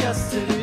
yesterday.